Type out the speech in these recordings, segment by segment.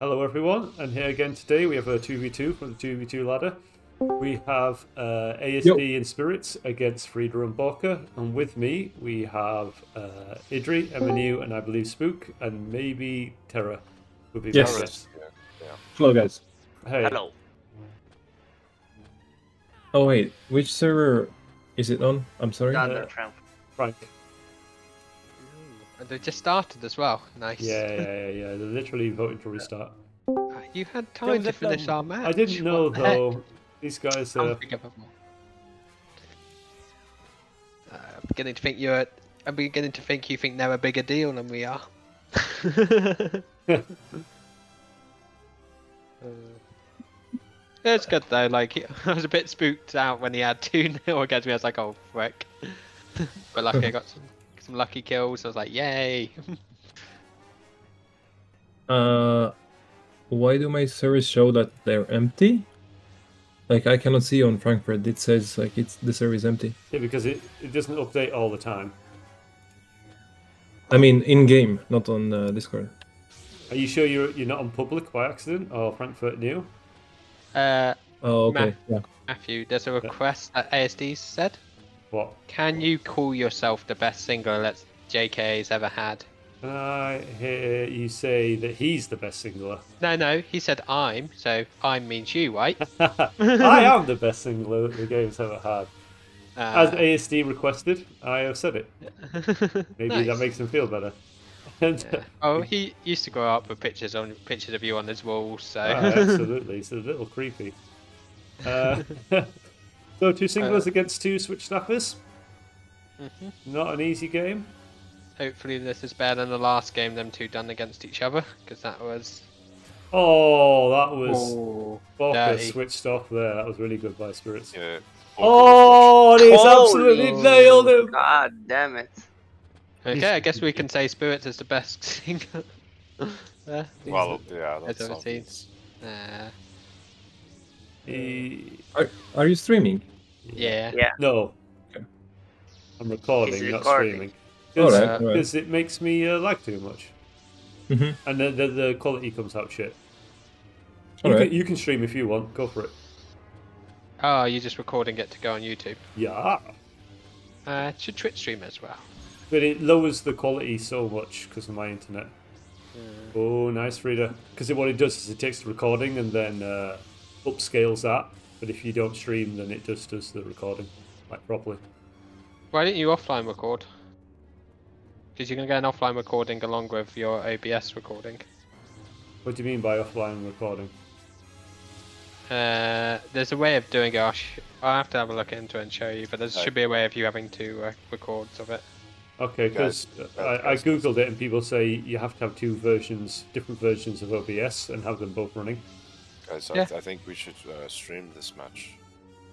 Hello everyone, and here again today we have a 2v2 from the 2v2 ladder. We have uh, ASD and Spirits against Frida and Borka, and with me we have uh, Idri, Emanu, and I believe Spook, and maybe Terra would be Yes. my guess. Hello, guys. Hey, Hello. Oh wait, which server is it on? I'm sorry. Thunder Tramp. Frank. And they just started as well. Nice. Yeah, yeah, yeah, yeah. They're literally voting to restart. Uh, You had time to finish them- our match. I didn't know What the heck? though. These guys are. unforgivable. Uh, I'm beginning to think you're. I'm beginning to think you think they're a bigger deal than we are. Uh, it's good though. Like I was a bit spooked out when he had two nil against me. I was like, oh frick. but lucky I got some some lucky kills. I was like, yay. Uh, why do my servers show that they're empty? Like I cannot see on Frankfurt. It says like it's the server is empty. Yeah, because it, it doesn't update all the time. I mean, in game, not on uh, Discord. Are you sure you're you're not on public by accident or Frankfurt New? Uh, Oh, okay. Ma- Yeah. Matthew, there's a request that ASD said. What? Can you call yourself the best singler that JK's ever had? Can I hear you say that he's the best singler? No, no, he said I'm, so I means you, right? I am the best singler that the game's ever had. As Uh, ASD requested, I have said it. Maybe that makes him feel better. And, yeah. Oh, he used to grow up with pictures on pictures of you on his wall, so ah, absolutely, it's a little creepy. Uh, so two singlers Uh, against two switch staffers. Mhm. Not an easy game. hopefully this is better than the last game them two done against each other, because that was Oh, that was oh, Barker dirty. switched off there. That was really good by Spirits. Yeah. Oh, and he's absolutely Holy nailed him. God damn it. Okay, I guess we can say Spirits is the best singer. uh, Well, yeah, That's that's obvious. uh, He... Are, are you streaming? yeah. Yeah. No. Okay. I'm recording, not recording. streaming. Alright, Uh, alright. Because it makes me uh, lag too much. Mhm. And the, the, the quality comes out shit. You, Alright. can, you can stream if you want. Go for it. Oh, you're just recording it to go on YouTube. Yeah. Uh, it should Twitch stream as well. But it lowers the quality so much because of my internet. Oh, nice, Frida. Because what it does is it takes the recording and then uh, upscales that. But if you don't stream, then it just does the recording like properly. Why didn't you offline record? Because you're gonna get an offline recording along with your OBS recording. What do you mean by offline recording? Uh, there's a way of doing it. I'll, sh- I'll have to have a look into it and show you. But there Okay. should be a way of you having two uh, records of it. Okay, because Guys, I, I googled it and people say you have to have two versions, different versions of OBS, and have them both running. Guys, yeah. I, I, think we should uh, stream this match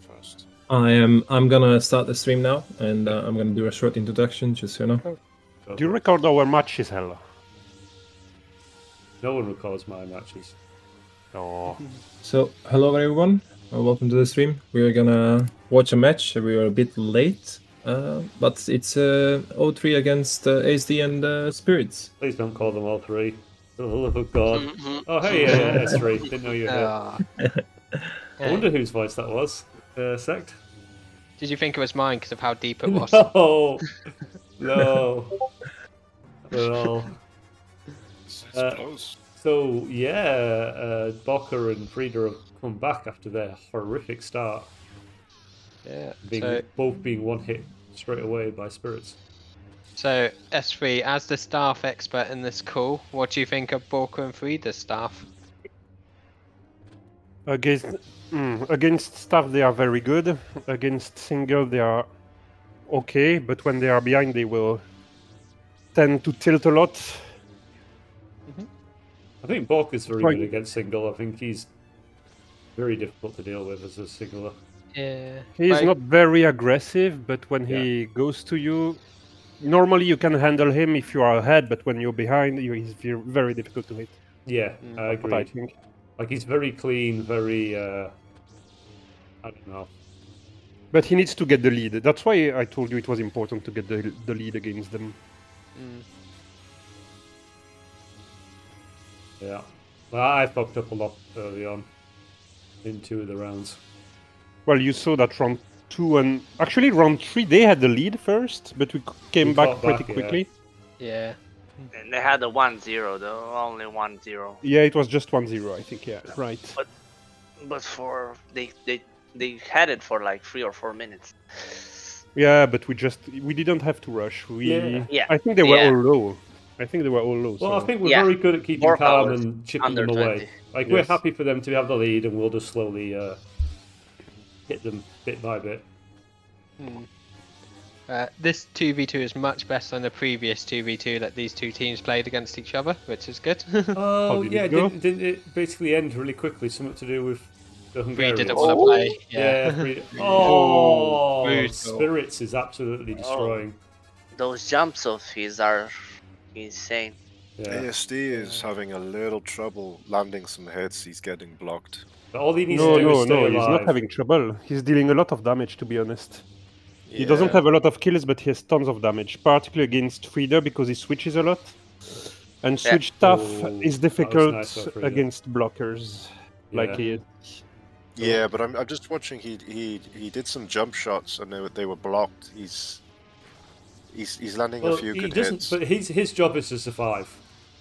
first. I am. I'm gonna start the stream now, and uh, I'm gonna do a short introduction, just so you know. Do you record our matches, Hello? No one records my matches. No. Oh. so, hello everyone. welcome to the stream. We are gonna watch a match. We are a bit late, uh, but it's uh, 0 against uh, ASD and uh, Spirits. Please don't call them all 3 the love of God. Oh, hey, yeah, yeah, S3. Didn't know you were here. I wonder whose voice that was. Uh, Sect? Did you think it was mine because of how deep it was? No! no. Not at all. It's, it's Uh, close. So, yeah, uh, Borka and Frida have come back after their horrific start, yeah. being, So, both being one hit straight away by Spirits. So S3, as the staff expert in this call, what do you think of Borka and Frida's staff? Against mm, against staff, they are very good. Against single, they are okay, but when they are behind, they will tend to tilt a lot. I think Bork is very Right. good against single. I think he's very difficult to deal with as a singler. Yeah. He is Like- not very aggressive, but when he goes to you, normally you can handle him if you are ahead, but when you're behind, you, he's very difficult to hit. Yeah, Mm. I What I think. Like he's very clean, very. Uh, I don't know. But he needs to get the lead. That's why I told you it was important to get the, the lead against them. Mm. Yeah. Well, I fucked up a lot early on in two of the rounds. Well, you saw that round two and actually round three they had the lead first, but we came We back pretty back, quickly. Yeah. And they had a 1-0 though, only 1-0. Yeah, it was just 1-0, I think. Yeah, right. But but for they they they had it for like three or four minutes. Yeah, but we just we didn't have to rush. We Yeah. Yeah. I think they were Yeah. all low. I think they were all low. Well, I think we're Yeah. very good at keeping More calm and chipping them away. 20. Like we're happy for them to have the lead, and we'll just slowly uh, hit them bit by bit. Hmm. Uh, this 2v2 is much better than the previous 2v2 that these two teams played against each other, which is good. Oh did yeah, didn't, didn't it basically end really quickly? Something to do with the we Hungarians. didn't want to play. Yeah. Yeah. Free- oh, Brutal. spirits is absolutely destroying. Those jumps of his are insane. Yeah. ASD is having a little trouble landing some hits. He's getting blocked. But all he needs No, to do is no, stay no. alive. He's not having trouble. He's dealing a lot of damage, to be honest. He doesn't have a lot of kills, but he has tons of damage, particularly against Frida because he switches a lot. And Yeah. switch stuff Oh, is difficult nice against blockers like Yeah. he. Yeah, but I'm, I'm just watching. He he he did some jump shots and they were, they were blocked. He's he's he's landing Well, a few he good doesn't. hits. But his his job is to survive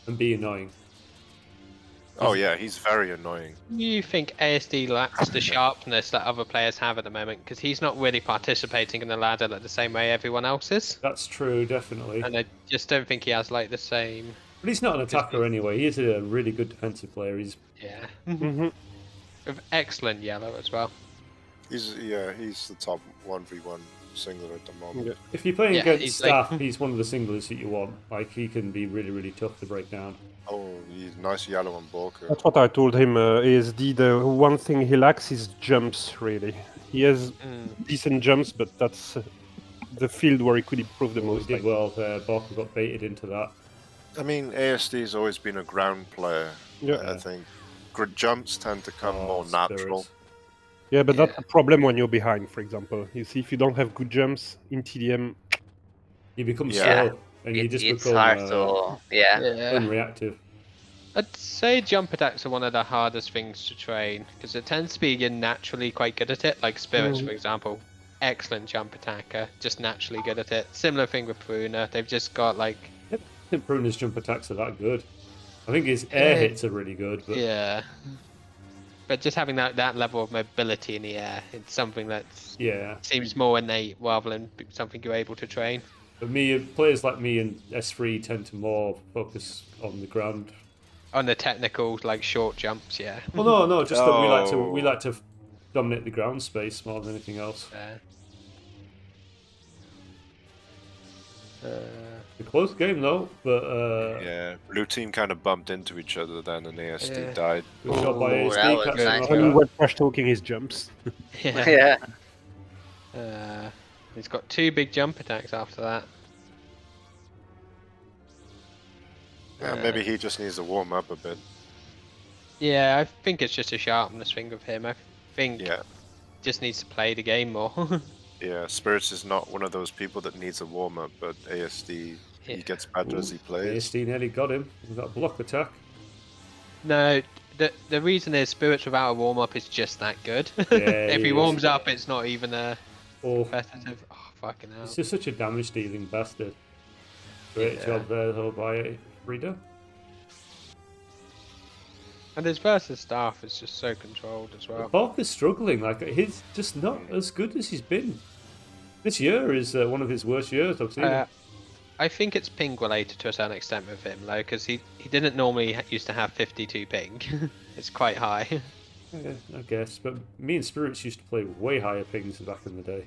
and be annoying. Oh yeah, he's very annoying. You think ASD lacks the sharpness that other players have at the moment because he's not really participating in the ladder like the same way everyone else is, That's true, definitely. and I just don't think he has like the same. But he's not an attacker anyway. He is a really good defensive player. He's Yeah. Mhm. With excellent yellow as well. He's yeah, he's the top one v one singler at the moment. Yeah. if you're playing Yeah, against he's like- staff, he's one of the singlers that you want. Like he can be really, really tough to break down. Oh, he's nice yellow on Borka. That's what I told him. Uh, ASD. The one thing he lacks is jumps. Really, he has Mm. decent jumps, but that's uh, the field where he could improve the Well, he most. did like- well there. Barker got baited into that. I mean, ASD's always been a ground player. Yeah. I think Gr- jumps tend to come Oh, more natural. Yeah, but that's a problem when you're behind, for example. You see, if you don't have good jumps in TDM, You become Yeah. slow, and you just it's become hard uh, to yeah. Yeah. unreactive. I'd say jump attacks are one of the hardest things to train because it tends to be you're naturally quite good at it. Like spirits, Mm. for example, excellent jump attacker, just naturally good at it. Similar thing with Bruna, they've just got like I think Bruner's jump attacks are that good. I think his air Yeah. hits are really good, but yeah. But just having that that level of mobility in the air, it's something that yeah. seems more innate rather than something you're able to train. But me, players like me and S3 tend to more focus on the ground. On the technical, like short jumps, yeah. Well, no, no, just that we like to we Oh. like to dominate the ground space more than anything else. Uh, uh, A close game though, but uh, Yeah, blue team kind of bumped into each other then, and ASD Yeah. died. good job by ASD that was catching nice. when we were trash talking his jumps. yeah. yeah. Uh, he's got two big jump attacks after that. Yeah, Uh, maybe he just needs to warm up a bit. Yeah, I think it's just a sharpness thing with him. I think Yeah, just needs to play the game more. yeah. Spirits is not one of those people that needs a warm up, but ASD Yeah. he gets better as he plays. ASD nearly got him with that block attack. no, the the reason is spirits without a warm up is just that good. Yeah, if he he is. warms up, it's not even a Oh, competitive. Oh fucking hell! he's just such a damage dealing bastard. Great Yeah. job there though by Frida. And his versus staff is just so controlled as well. Barker's struggling. Like he's just not as good as he's been. This year is uh, one of his worst years I've seen. Uh. I think it's ping related to a certain extent with him, though, because he, he didn't normally used to have 52 ping. it's quite high. Yeah, I guess. But me and Spirits used to play way higher pings back in the day.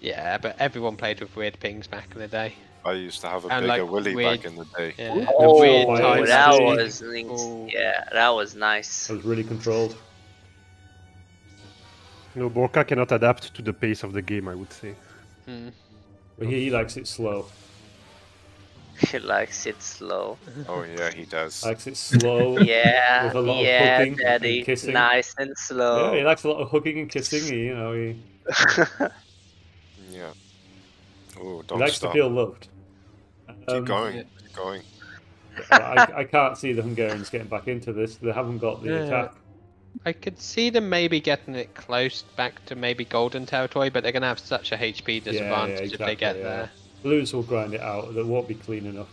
yeah, but everyone played with weird pings back in the day. I used to have a And, bigger like, willy weird- back in the day. Yeah. Oh, weird by times. that was links. Oh. Yeah, that was nice. I was really controlled. No, Borka cannot adapt to the pace of the game, I would say. Hmm. But he, he likes it slow. He likes it slow. Oh yeah, he does. Likes it slow. Yeah, With a lot of yeah, hugging and daddy. kissing. Nice and slow. Yeah, he likes a lot of hugging and kissing. He, you know, he, Yeah. Oh, he don't he likes stop. to feel loved. Keep Um, going. yeah. Keep going. I, I can't see the Hungarians getting back into this. They haven't got the Yeah. attack. I could see them maybe getting it close back to maybe golden territory, but they're gonna have such a HP yeah, disadvantage if they get yeah. there. Blues will grind it out. They won't be clean enough.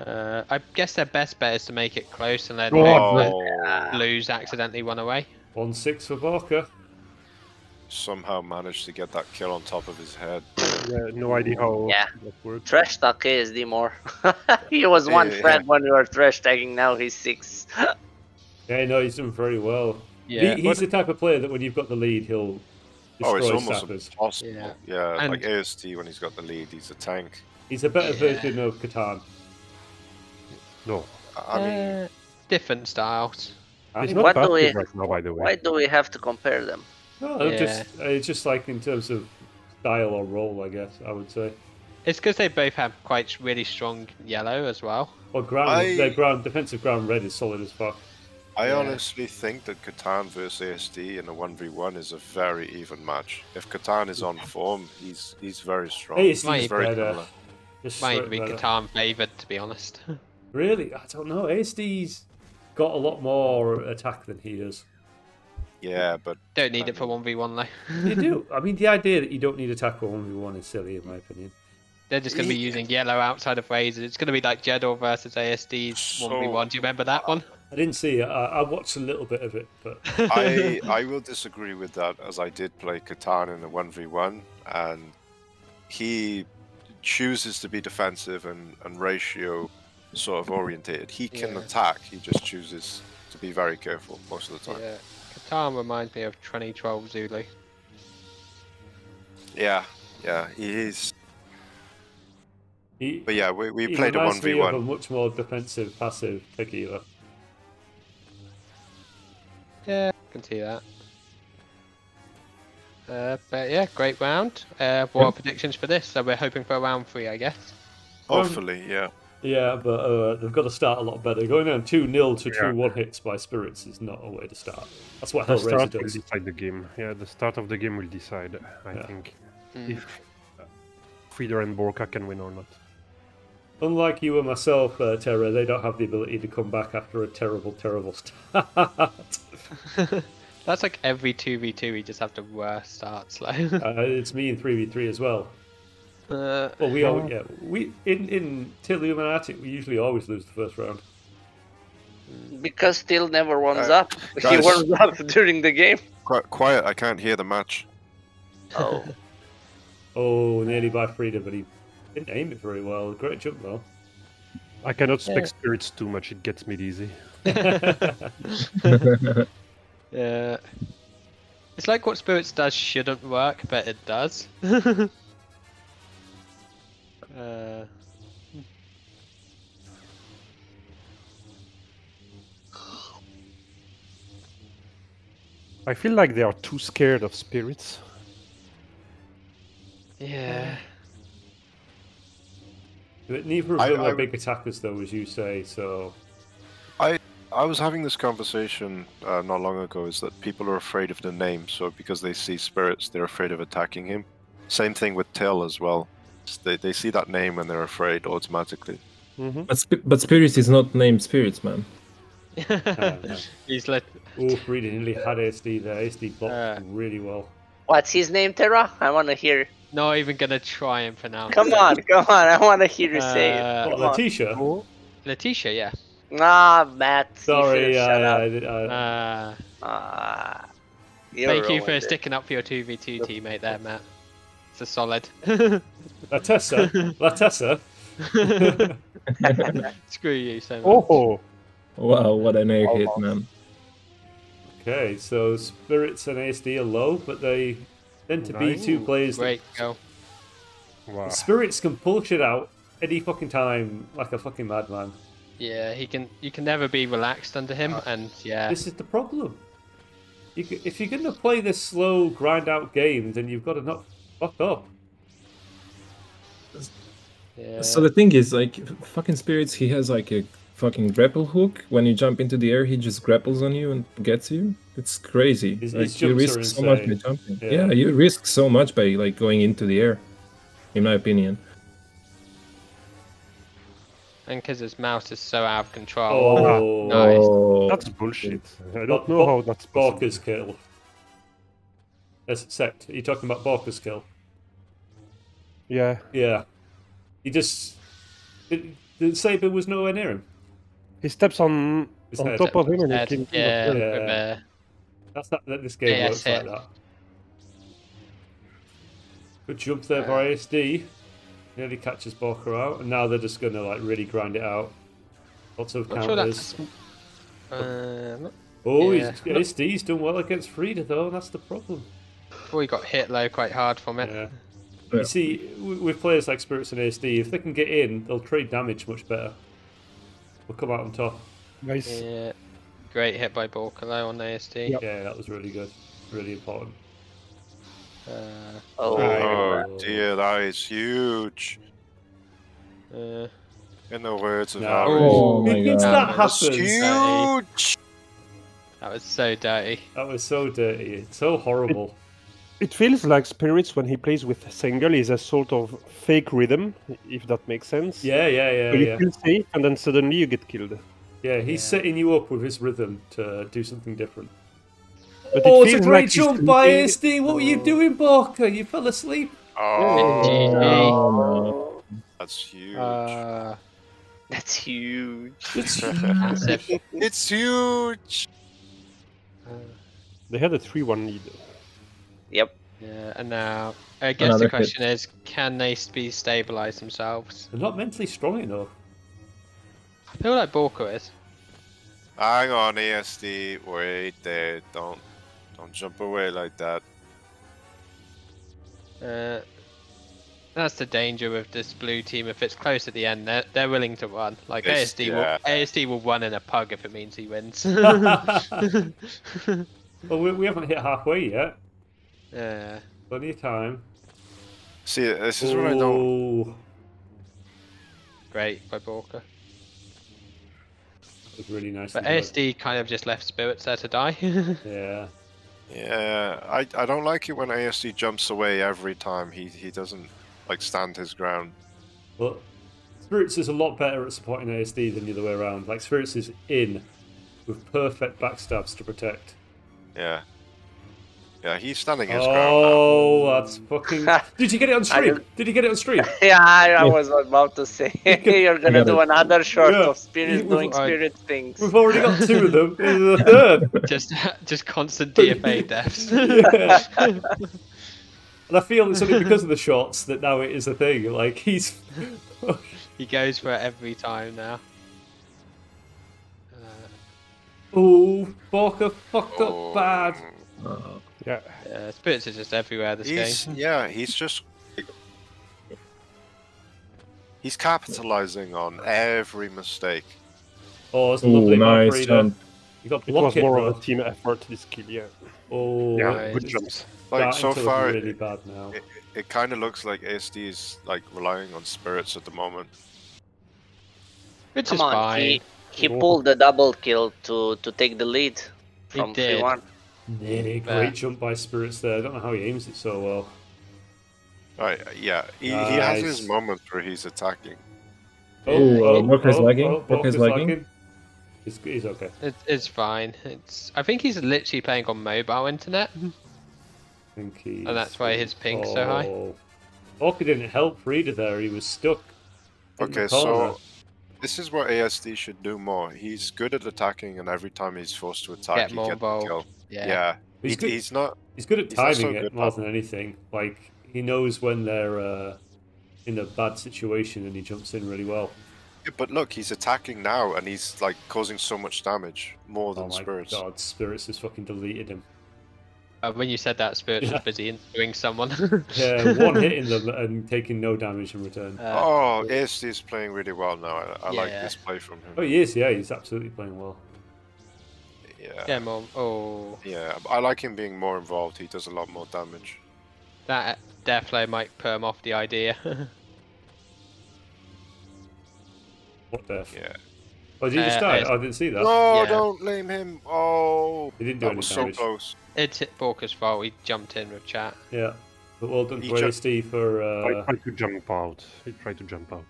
Uh, I guess their best bet is to make it close and then Oh, let Oh, blues accidentally run away. One six for Barker. Somehow managed to get that kill on top of his head. Yeah, no idea how Yeah. that works. Trash talk ASD more. he was one Yeah. threat when we were trash tagging. Now he's six. Yeah, no, he's doing very well. Yeah, he, he's the type of player that when you've got the lead, he'll Oh, it's destroy almost sappers. impossible. Yeah. Yeah, And- like ASD when he's got the lead, he's a tank. He's a better Yeah. version of Catan. No, I I mean, Uh, different styles. he's I- not What do we- right now, by the way. Why do we have to compare them? No, Yeah. just it's just like in terms of style or role, I guess I would say. It's because they both have quite really strong yellow as well. Well, ground, I- their ground defensive ground red is solid as fuck. I Yeah. honestly think that Catan versus ASD in a one v one is a very even match. If Catan is on form, he's he's very strong. Hey, it's Might he's very better. similar. Just Might be better. Catan favoured, to be honest. Really, I don't know. ASD's got a lot more attack than he does. Yeah, but Don't need it for one v one though. You do. I mean, the idea that you don't need attack for one v one is silly, in my opinion. They're just going to be using yellow outside of razors. It's going to be like Jedor versus ASD's one v one. Do you remember that one? I didn't see it. I, I watched a little bit of it, but I I will disagree with that as I did play Catan in a one v one, and he chooses to be defensive and, and ratio sort of orientated. He can Yeah. attack. He just chooses to be very careful most of the time. Yeah. Catan reminds me of 2012 Zulu. Yeah, yeah, he is. he, But yeah, we, we he played a one reminds v me of a much more defensive, passive tequila. Yeah, I can see that. Uh, but yeah, great round. Uh, what are predictions for this? So we're hoping for a round three, I guess. Hopefully, yeah. Yeah, but uh, they've got to start a lot better. Going down 2 0 to 2 Yeah. 1 hits by Spirits is not a way to start. That's what The Hellraiser start will does. decide the game. Yeah, the start of the game will decide. I Yeah. think Mm. if uh, Frida and Borka can win or not. Unlike you and myself, uh, Terra, they don't have the ability to come back after a terrible, terrible start. That's like every 2v2, we just have the worst starts. Like, uh, it's me in 3v3 as well. Uh, Well, we all, yeah, we in in Till the Illuminati, we usually always lose the first round. Because still never warms Uh, up. He guys. warms up during the game. Qui- quiet, I can't hear the match. Oh, Oh, nearly by Frida, but he didn't aim it very well. Great jump though. I cannot spec Yeah. spirits too much; it gets me dizzy. yeah. It's like what Spirits does shouldn't work, but it does. Uh, I feel like they are too scared of spirits. yeah. But neither of them I- are big attackers, though, as you say. So I was having this conversation uh, not long ago. Is that people are afraid of the name, so because they see spirits, they're afraid of attacking him. Same thing with Till as well. They, they see that name and they're afraid automatically. Mm-hmm. But, sp- but spirits is not named spirits, man. uh, He's like oh, Frida nearly had ASD there. ASD blocked Uh. really well. what's his name, Terra? I want to hear. Not even gonna try and pronounce. Come it. on, come on. I want to hear you say it. Uh, What, Come on. Letitia? Oh, Letitia, yeah. Ah, Matt. Sorry, should've I, shut up. I, did- I, Uh, Ah, you're thank you for it. sticking up for your 2v2 teammate there, Matt. It's a solid. Latessa, Latessa. Screw you so much. oh, Wow, what an air hit, oh. man. Okay, so Spirits and ASD are low, but they tend to be two players. that- Great go. wow. Spirits can pull shit out any fucking time like a fucking madman. Yeah, he can. You can never be relaxed under him, uh, and yeah, This is the problem. You, c- if you're going to play this slow, grind out game, then you've got to not fuck up. yeah. So the thing is, like, fucking spirits, he has like a fucking grapple hook. When you jump into the air, he just grapples on you and gets you. It's crazy. His- like, his you risk so much by jumping. Yeah. Yeah. you risk so much by like going into the air, in my opinion. And because his mouse is so out of control. Oh, Nice. Oh, That's bullshit. I don't know how that's possible. Barker's kill. That's sect. Are you talking about Barker's kill? Yeah, Yeah. He just. It, the saber was nowhere near him. he steps on His on head. top of him and he Head, kills him. yeah, Yeah. with, uh, That's not that this game Yeah, works like it. that. Good jump there by ASD. Nearly catches Barker out, and now they're just gonna like really grind it out. Lots of Not sure counters. that's. Uh, not Oh, Yeah. he's, ASD's done well against Frida though. That's the problem. Before he got hit low quite hard from it. Yeah. Yeah. You see, with players like Spirits and ASD, if they can get in, they'll trade damage much better. We'll come out on top. Nice. Yeah. Great hit by Borkalo on ASD. Yep. Yeah, that was really good. Really important. Uh, Oh, Oh dear, that is huge. uh, In the words of No. Harry. Oh my If God. that That's happens, huge. that was so dirty. that was so dirty. It's so horrible. It feels like Spirits when he plays with single is a sort of fake rhythm, if that makes sense. Yeah, yeah, yeah, So you yeah. feel safe and then suddenly you get killed. Yeah, he's Yeah. setting you up with his rhythm to do something different. But Oh, it it's a great like jump by thinking- ASD. What were you doing, Barker? You fell asleep. Oh, GG. Oh, no. that's huge. Uh, that's huge. It's massive. it's huge. Uh, They had a 3 1 lead. Yep. yeah, and now I guess Another the hit. question is, can they be stabilized themselves? They're not mentally strong enough. I feel like Borka is. Hang on, ASD. Wait there. Don't, don't jump away like that. Uh, that's the danger with this blue team. If it's close at the end, they're, they're willing to run. Like It's- ASD, yeah. will, ASD will run in a pug if it means he wins. Well, we, we haven't hit halfway yet. Yeah. Plenty of time. See, this is what I don't. Great by Borka. that was really nice. But and good. ASD kind of just left spirits there to die. Yeah. Yeah, I, I don't like it when ASD jumps away every time. He he doesn't like stand his ground. Well, Spirits is a lot better at supporting ASD than the other way around. Like Spirits is in with perfect backstabs to protect. Yeah. Yeah, he's standing his ground. now. Oh, that's fucking. Did you get it on stream? Did you get it on stream? Yeah, I, I was about to say you're gonna do it. another short Yeah. of spirits We've- doing I- spirit things. We've already got two of them. This is the third. just just constant DFA deaths. And I feel it's only because of the shots that now it is a thing. Like he's. he goes for it every time now. Uh, Oh, Barker fucked Oh, up bad. Oh. Yeah. Uh, yeah, spirits are just everywhere this He's game. yeah, he's just he's capitalizing on every mistake. Oh, it's Ooh, lovely. nice Valkyrie. You got It was block it, more of a team effort, this kill, yeah. Oh, Yeah, Right. good jumps. Like starting so far, really it, bad now. it, it kind of looks like ASD is like relying on spirits at the moment. Which Come is on, fine. he he pulled the double kill to to take the lead He from did. 3-1. Yeah, great But- jump by Spirits there. I don't know how he aims it so well. Right? Yeah, he, he has his moments where he's attacking. Oh, uh, Walker's lagging, Walker's Walker's lagging. He's, he's okay. It, it's fine. It's. I think he's literally playing on mobile internet. I think he's... And that's why his ping's so high? Oh. Walker didn't help Frida there. He was stuck. Okay, so this is what ASD should do more. He's good at attacking, and every time he's forced to attack, Get he more gets the kill. Yeah. Yeah, He's he- good- he's not. He's good at He's not so timing it good more than anything. Like he knows when they're uh, in a bad situation and he jumps in really well. But look, he's attacking now, and he's like causing so much damage, more than Oh my spirits. god, Spirits has fucking deleted him. Uh, when you said that, spirits Yeah. was busy interviewing someone. Yeah, one hitting them and taking no damage in return. Uh, Oh, ASD is playing really well now. I, I like this play from him. Oh, he is. Yeah, he's absolutely playing well. Yeah. yeah, mom. Oh, Yeah, I like him being more involved. He does a lot more damage. that Deathflow might perm off the idea. What death? Yeah. Oh, did he just Uh, die? it's- Oh, I didn't see that. No, Yeah. don't blame him. Oh, He didn't do that any was so damage. close. it's Borka's fault. He jumped in with chat. Yeah. But well done He for ju- ASD for. I Uh, tried to jump out. He tried to jump out.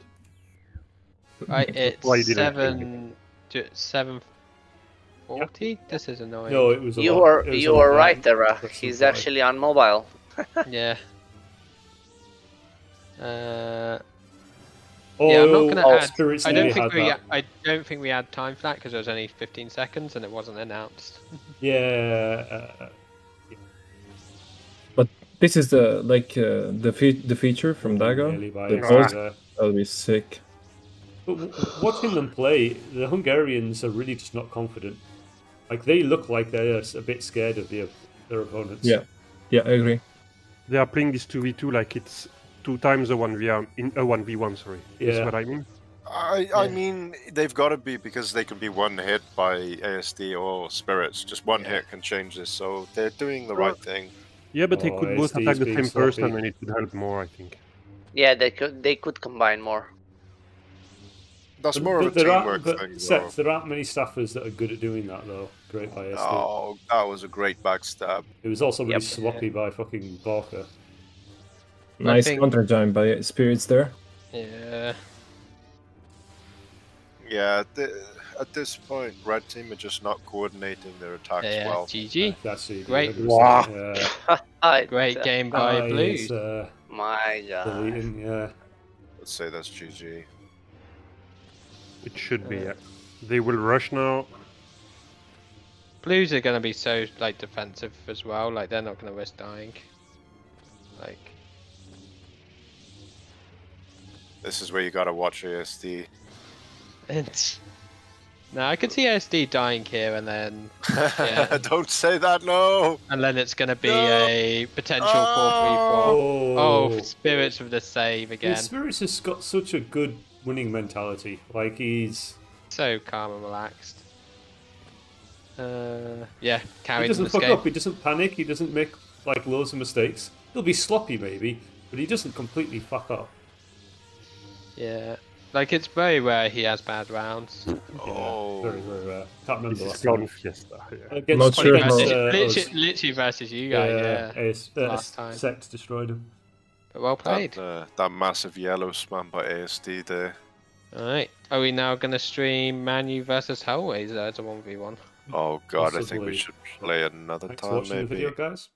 Right, it's why you didn't seven, ju- seven forty. This is annoying. No, it was. A You lot- are was you a are right, better. Dara. That's He's actually on mobile. Yeah. Uh, Oh, yeah, I'm not gonna oh, add. Spirits I don't think we. that. I don't think we had time for that because it was only 15 seconds and it wasn't announced. Yeah. Uh, This is the like uh, the fe- the feature from Dago. nearly by The it, post uh, that'll be sick. But w- watching them play, the Hungarians are really just not confident. Like they look like they're a bit scared of the, their opponents. Yeah. Yeah, I agree. They are playing this 2v2 like it's two times a 1v1 uh, in a 1v1, sorry. Yeah. Is what I mean. I, I Yeah. mean, they've got to be because they can be one hit by ASD or spirits. Just one Yeah. hit can change this, so they're doing the right thing. Yeah, but they Oh, could both ASD is attack the being same person sloppy. and it would help more, I think. Yeah, they could they could combine more. That's But- more but of a teamwork aren't, but thing, though. Seth, there aren't many staffers that are good at doing that though. Great by ASD. Oh, that was a great backstab. It was also really Yep. sloppy by fucking Barker. Nice think- counter giant by Spirits there. Yeah. Yeah, th- at this point, red team are just not coordinating their attacks Yeah. well. GG. That's it. Great. Wow. Yeah. Great game by Blues. it's, uh, My God. deleting, yeah. Let's say that's GG. It should be, Uh, yeah. They will rush now. Blues are gonna be so like defensive as well. Like they're not gonna risk dying. Like This is where you gotta watch ASD. it's. No, I could see ASD dying here, and then Yeah. Don't say that, no! and then it's gonna be No. a potential four three four. Oh, Oh, spirits with the save Yeah, again. Spirits has got such a good winning mentality. Like he's So calm and relaxed. Uh, yeah, he doesn't fuck escape. up. He doesn't panic. He doesn't make like loads of mistakes. He'll be sloppy maybe, but he doesn't completely fuck up. Yeah, like it's very rare he has bad rounds. Oh. Yeah, very very rare. Can't remember This the is last Clown time. Fiesta. Yeah. Not sure Versus- uh, literally, us. literally versus you guys, yeah. Yeah, AS, uh, Last time. Sect destroyed him. But well played. That, uh, that massive yellow spam by ASD there. Alright, are we now gonna stream Manu versus Hellraiser as a 1v1? Oh god, I think we should play another Thanks time watching the maybe. video, guys.